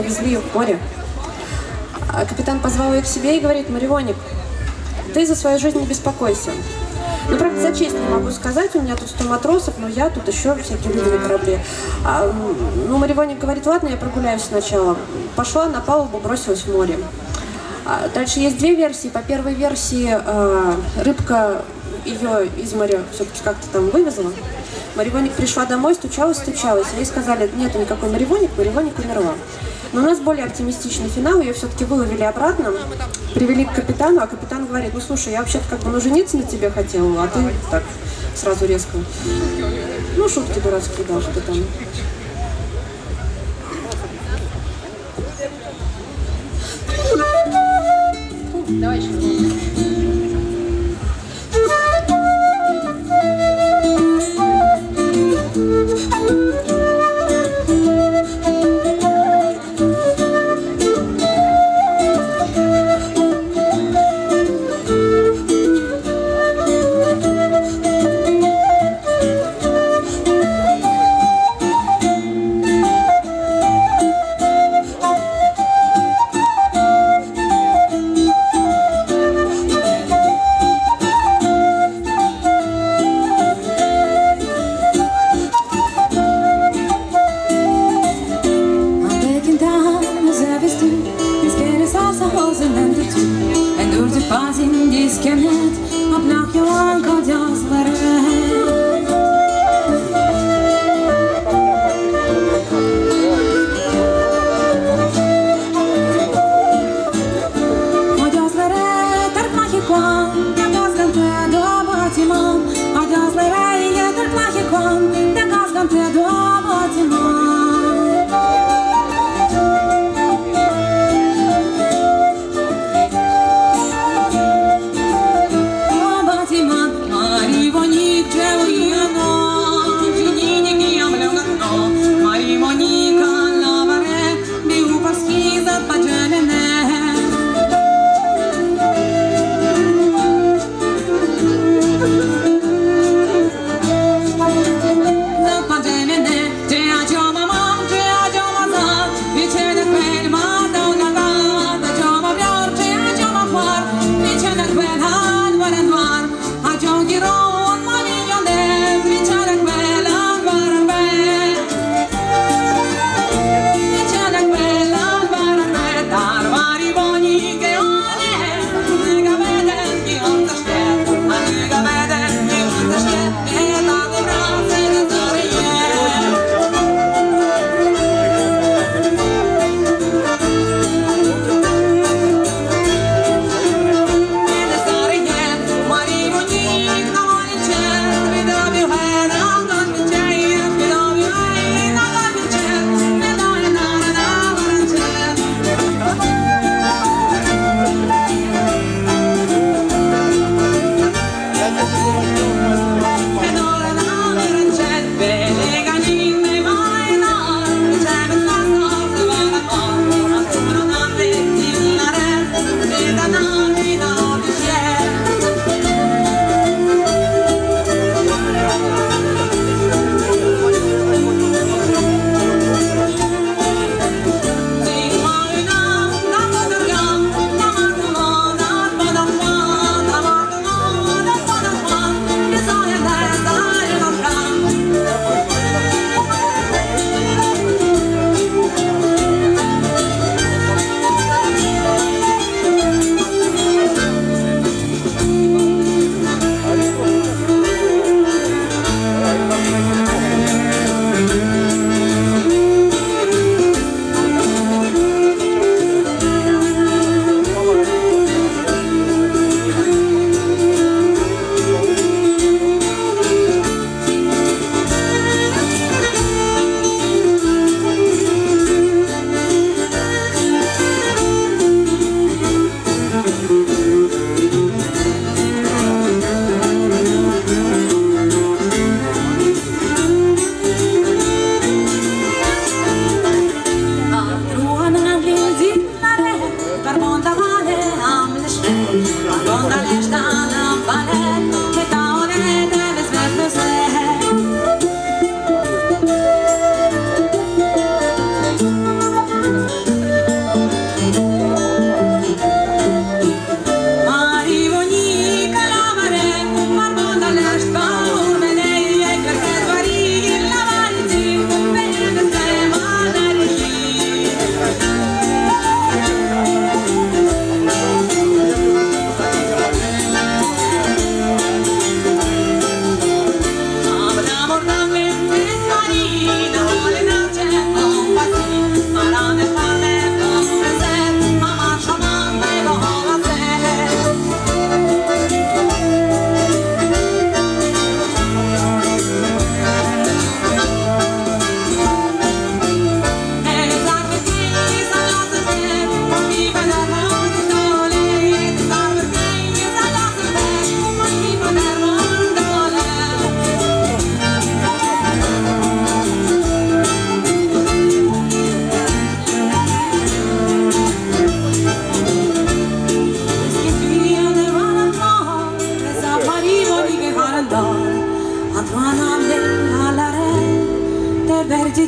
увезли ее в море. А капитан позвал ее к себе и говорит, Марионик, ты за свою жизнь не беспокойся. Ну, правда, за честь не могу сказать, у меня тут 100 матросов, но я тут еще всякие люди на корабле. А, ну, Маривоник говорит, ладно, я прогуляюсь сначала. Пошла на палубу, бросилась в море. А дальше есть две версии. По первой версии э, рыбка ее из моря все-таки как-то там вывезла. Маривоник пришла домой, стучалась, стучалась. Ей сказали, нету никакой Маривоник, Маривоник умерла. Но у нас более оптимистичный финал, ее все-таки выловили обратно, привели к капитану, а капитан говорит, ну слушай, я вообще-то как бы ну, жениться на тебе хотела, а ты так сразу резко. Ну, шутки дурацкие, да, что там. Давай еще.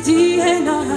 Didi and I